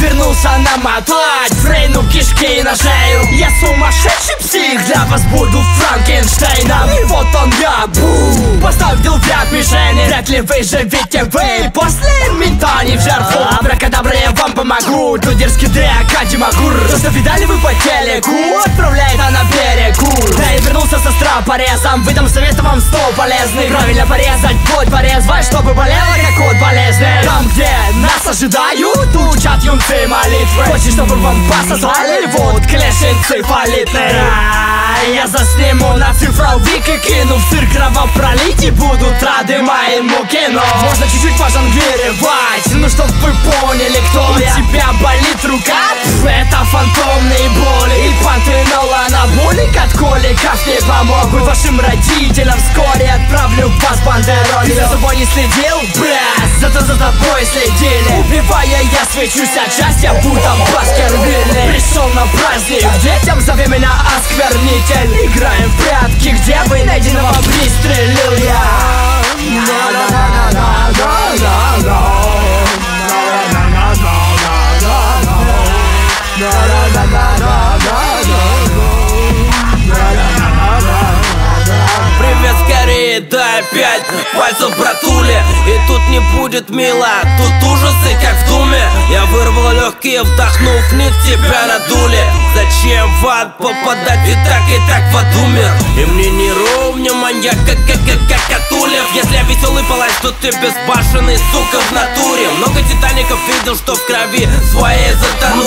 Вернулся намотать Фрейну кишки на шею. Я сумасшедший псих Для вас буду Франкенштейном. И вот он я, бу Поставил в ряд мишени. Вряд ли выживете вы После мента не в жертву. Абракадабра помогу Тут дерзкий дряка Димагур То, что видали вы по телеку Отправляет на берегу стра порезом Выдам совета вам сто полезных. Правильно порезать, плоть порезвать Чтобы болело как от болезни Там, где нас ожидают Учат юнцы молитвы. Хочешь, чтобы вам пососали Вот клешенцы политные Я засниму на цифровик и кину В цирк кровопролитий. Будут рады моему кино Можно чуть-чуть пожонглировать. Ну, чтоб вы поняли, кто я У тебя болит рука? Пф, это пантенол анаболик от коликов не помогут Вашим родителям. Вскоре отправлю вас бандеролью Ты за собой не следил? Бля, зато за тобой следили. Убивая я свечусь от счастья, будто Баскервилли. Пришел на праздник, детям зови меня осквернитель. Играем в прятки, где вы найденного пристрелил я. Привет, скорее, да опять пальцев братуле И тут не будет мило, тут ужасы, как в думе. Я вырвал легкие, вдохнув, них тебя надули. Зачем в ад попадать, и так, и так в аду мир. И мне не ровня маньяк, как, как, как, как Атулев Если я веселый палач, то ты безбашенный, сука, в натуре. Много титаников видел, что в крови своей затонули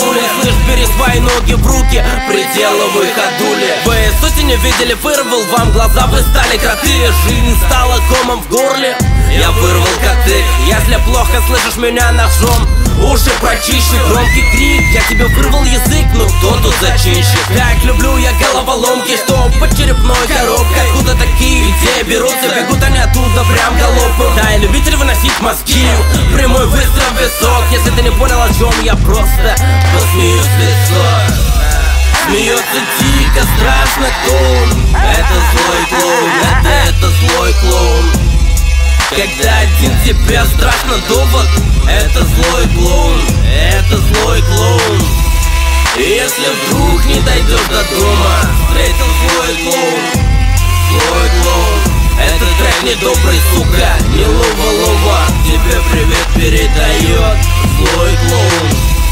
ноги в руки, приделывай ходули Вы сути не видели, вырвал вам глаза, вы стали кроты Жизнь стала комом в горле. Я вырвал коты Если плохо слышишь меня ножом Уши прочищу, громкий крик Я тебе вырвал язык, ну кто тут зачинщик? Так люблю я головоломки, что под черепной коробкой Откуда такие идеи берутся, бегут они оттуда прям галопом. Да, я любитель выносить мозги. Прямой выстрел в висок Если ты не понял, о чем я просто посмеюсь в лицо. Смеется дико, страшно клоун. Это злой клоун, это, это злой клоун. Когда один тебе страшно довод Это злой клоун, это злой клоун. И если вдруг не дойдешь до дома Встретил злой клоун, злой недобрый, сука, не лова-лова Тебе привет передает злой клоун